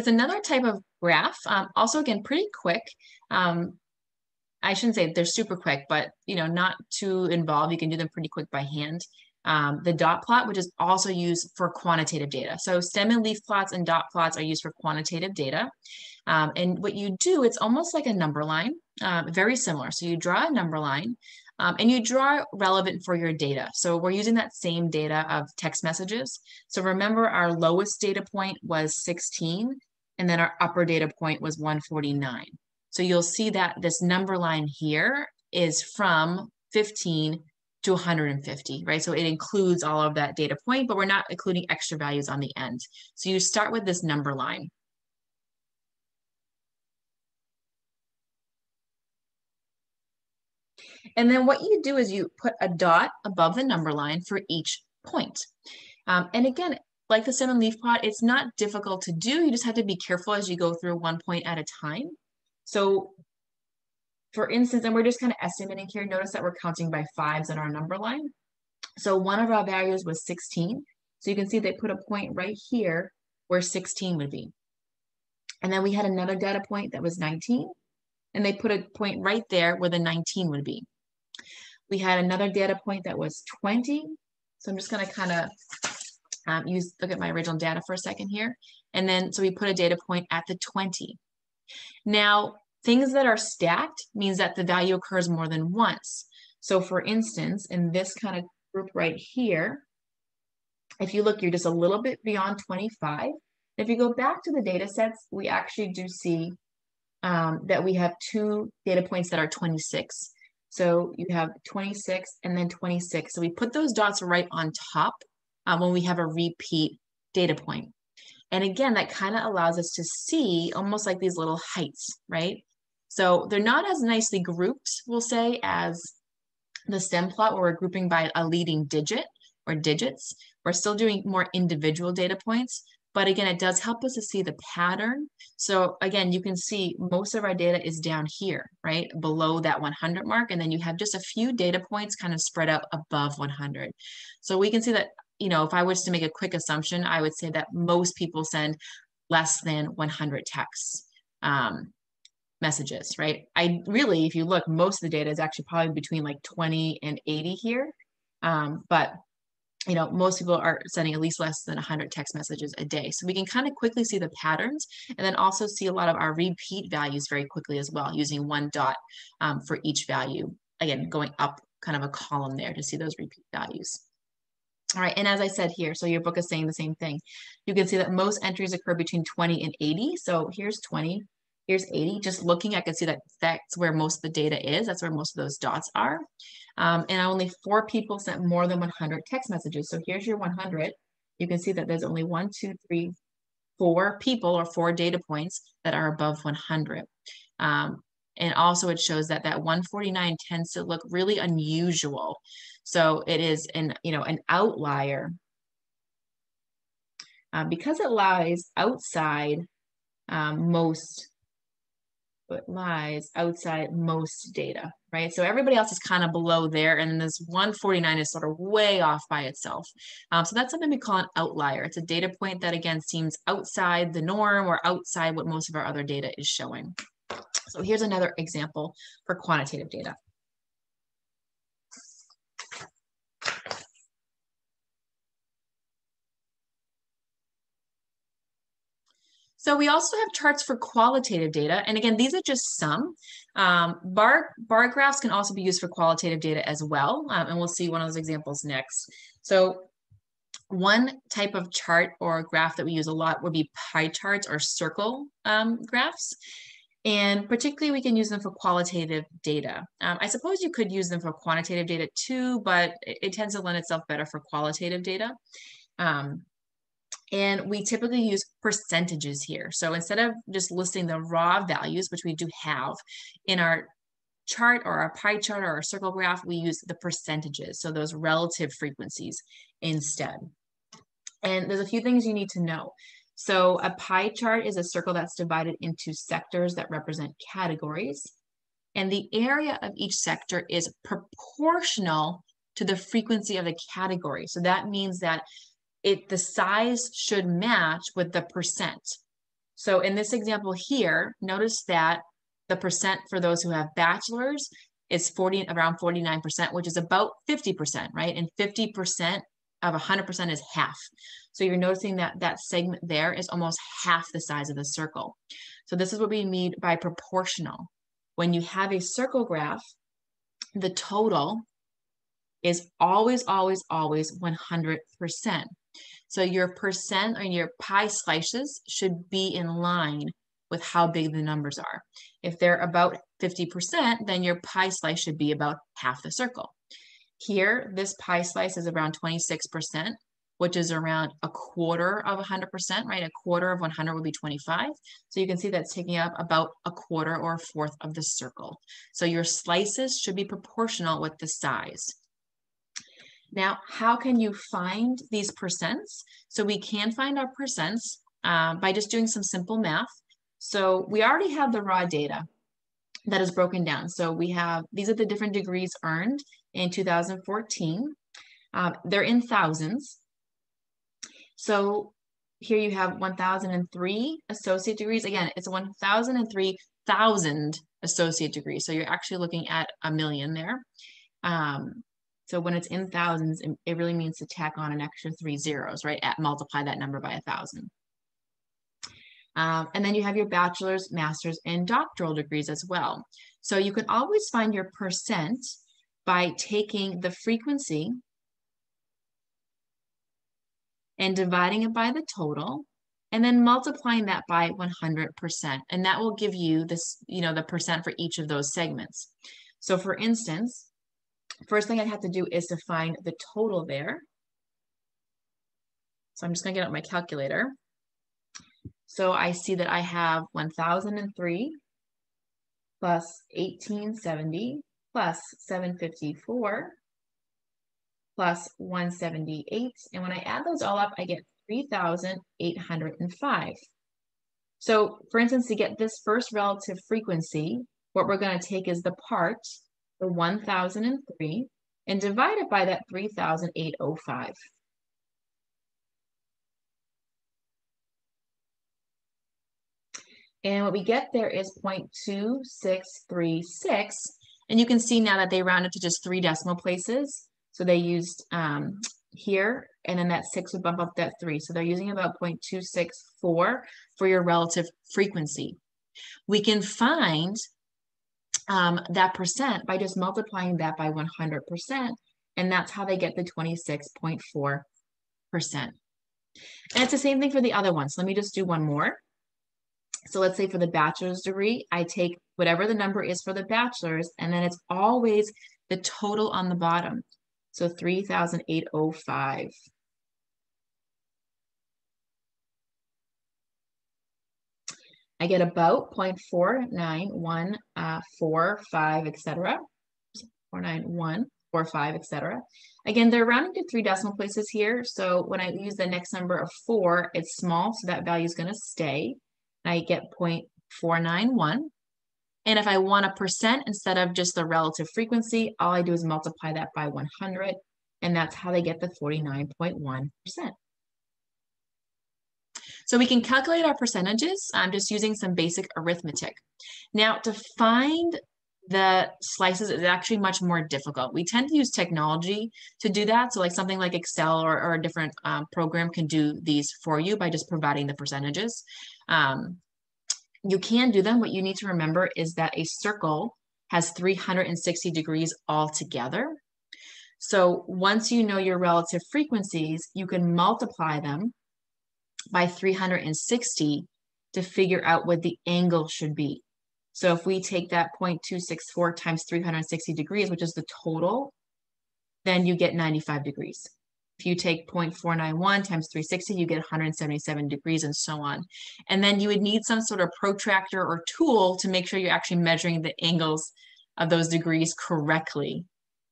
It's another type of graph, um, also again, pretty quick. Um, I shouldn't say they're super quick, but you know, not too involved. You can do them pretty quick by hand. Um, the dot plot, which is also used for quantitative data. So stem and leaf plots and dot plots are used for quantitative data. Um, and what you do, it's almost like a number line, um, very similar. So you draw a number line um, and you draw relevant for your data. So we're using that same data of text messages. So remember our lowest data point was 16 and then our upper data point was 149. So you'll see that this number line here is from 15 to 150, right? So it includes all of that data point, but we're not including extra values on the end. So you start with this number line. And then what you do is you put a dot above the number line for each point. Um, and again, like the and leaf plot, it's not difficult to do. You just have to be careful as you go through one point at a time. So for instance, and we're just kind of estimating here, notice that we're counting by fives in our number line. So one of our values was 16. So you can see they put a point right here where 16 would be. And then we had another data point that was 19. And they put a point right there where the 19 would be. We had another data point that was 20. So I'm just going to kind of um, use look at my original data for a second here. And then, so we put a data point at the 20. Now, things that are stacked means that the value occurs more than once. So for instance, in this kind of group right here, if you look, you're just a little bit beyond 25. If you go back to the data sets, we actually do see um, that we have two data points that are 26. So you have 26 and then 26. So we put those dots right on top um, when we have a repeat data point. And again, that kind of allows us to see almost like these little heights, right? So they're not as nicely grouped, we'll say, as the stem plot where we're grouping by a leading digit or digits. We're still doing more individual data points, but again, it does help us to see the pattern. So again, you can see most of our data is down here, right? Below that 100 mark. And then you have just a few data points kind of spread out above 100. So we can see that you know, if I was to make a quick assumption, I would say that most people send less than 100 texts um, messages, right? I really, if you look, most of the data is actually probably between like 20 and 80 here. Um, but you know, most people are sending at least less than 100 text messages a day. So we can kind of quickly see the patterns and then also see a lot of our repeat values very quickly as well, using one dot um, for each value. Again, going up kind of a column there to see those repeat values. All right, and as I said here, so your book is saying the same thing. You can see that most entries occur between 20 and 80. So here's 20, here's 80. Just looking, I can see that that's where most of the data is. That's where most of those dots are. Um, and only four people sent more than 100 text messages. So here's your 100. You can see that there's only one, two, three, four people or four data points that are above 100. Um, and also it shows that that 149 tends to look really unusual. So it is an, you know, an outlier uh, because it lies outside um, most, it lies outside most data, right? So everybody else is kind of below there, and this 149 is sort of way off by itself. Um, so that's something we call an outlier. It's a data point that, again, seems outside the norm or outside what most of our other data is showing. So here's another example for quantitative data. So we also have charts for qualitative data. And again, these are just some. Um, bar, bar graphs can also be used for qualitative data as well. Um, and we'll see one of those examples next. So one type of chart or graph that we use a lot would be pie charts or circle um, graphs. And particularly we can use them for qualitative data. Um, I suppose you could use them for quantitative data too, but it, it tends to lend itself better for qualitative data. Um, and we typically use percentages here. So instead of just listing the raw values, which we do have in our chart or our pie chart or our circle graph, we use the percentages. So those relative frequencies instead. And there's a few things you need to know. So a pie chart is a circle that's divided into sectors that represent categories. And the area of each sector is proportional to the frequency of the category. So that means that it the size should match with the percent. So in this example here, notice that the percent for those who have bachelors is 40 around 49%, which is about 50%, right? And 50% of 100% is half. So you're noticing that that segment there is almost half the size of the circle. So this is what we mean by proportional. When you have a circle graph, the total is always, always, always 100%. So your percent or your pie slices should be in line with how big the numbers are. If they're about 50%, then your pie slice should be about half the circle. Here, this pie slice is around 26%, which is around a quarter of 100%, right? A quarter of 100 would be 25. So you can see that's taking up about a quarter or a fourth of the circle. So your slices should be proportional with the size. Now, how can you find these percents? So we can find our percents uh, by just doing some simple math. So we already have the raw data that is broken down. So we have, these are the different degrees earned in 2014. Um, they're in thousands. So here you have 1,003 associate degrees. Again, it's 1,003,000 associate degrees. So you're actually looking at a million there. Um, so when it's in thousands, it really means to tack on an extra three zeros, right? At multiply that number by a thousand. Um, and then you have your bachelor's, master's, and doctoral degrees as well. So you can always find your percent by taking the frequency and dividing it by the total and then multiplying that by 100%. And that will give you this, you know, the percent for each of those segments. So for instance, First thing I have to do is to find the total there. So I'm just gonna get out my calculator. So I see that I have 1003 plus 1870 plus 754 plus 178. And when I add those all up, I get 3,805. So for instance, to get this first relative frequency, what we're gonna take is the part the 1003 and divide it by that 3,805. And what we get there is 0.2636. And you can see now that they rounded to just three decimal places. So they used um, here, and then that six would bump up that three. So they're using about 0.264 for your relative frequency. We can find um, that percent by just multiplying that by 100%. And that's how they get the 26.4%. And it's the same thing for the other ones. Let me just do one more. So let's say for the bachelor's degree, I take whatever the number is for the bachelor's, and then it's always the total on the bottom. So 3,805. I get about 0.49145, uh, etc. 49145, etc. Again, they're rounding to three decimal places here. So when I use the next number of four, it's small, so that value is going to stay. I get 0.491. And if I want a percent instead of just the relative frequency, all I do is multiply that by 100, and that's how they get the 49.1%. So we can calculate our percentages um, just using some basic arithmetic. Now to find the slices is actually much more difficult. We tend to use technology to do that. So like something like Excel or, or a different um, program can do these for you by just providing the percentages. Um, you can do them. What you need to remember is that a circle has 360 degrees altogether. So once you know your relative frequencies, you can multiply them by 360 to figure out what the angle should be. So if we take that 0.264 times 360 degrees, which is the total, then you get 95 degrees. If you take 0.491 times 360, you get 177 degrees and so on. And then you would need some sort of protractor or tool to make sure you're actually measuring the angles of those degrees correctly.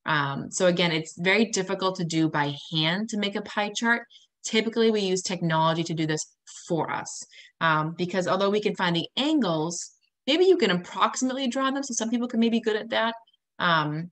Um, so again, it's very difficult to do by hand to make a pie chart. Typically, we use technology to do this for us um, because although we can find the angles, maybe you can approximately draw them. So some people can maybe good at that. Um,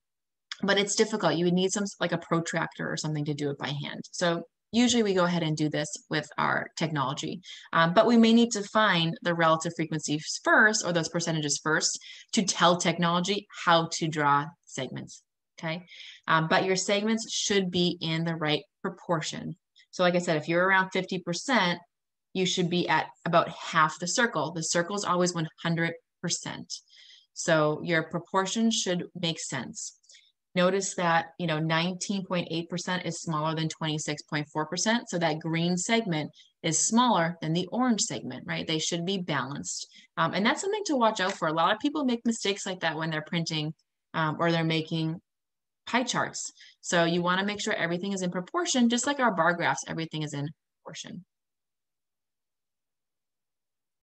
but it's difficult. You would need some like a protractor or something to do it by hand. So Usually we go ahead and do this with our technology, um, but we may need to find the relative frequencies first or those percentages first to tell technology how to draw segments, okay? Um, but your segments should be in the right proportion. So like I said, if you're around 50%, you should be at about half the circle. The circle is always 100%. So your proportion should make sense. Notice that, you know, 19.8% is smaller than 26.4%. So that green segment is smaller than the orange segment, right? They should be balanced. Um, and that's something to watch out for. A lot of people make mistakes like that when they're printing um, or they're making pie charts. So you want to make sure everything is in proportion, just like our bar graphs, everything is in proportion.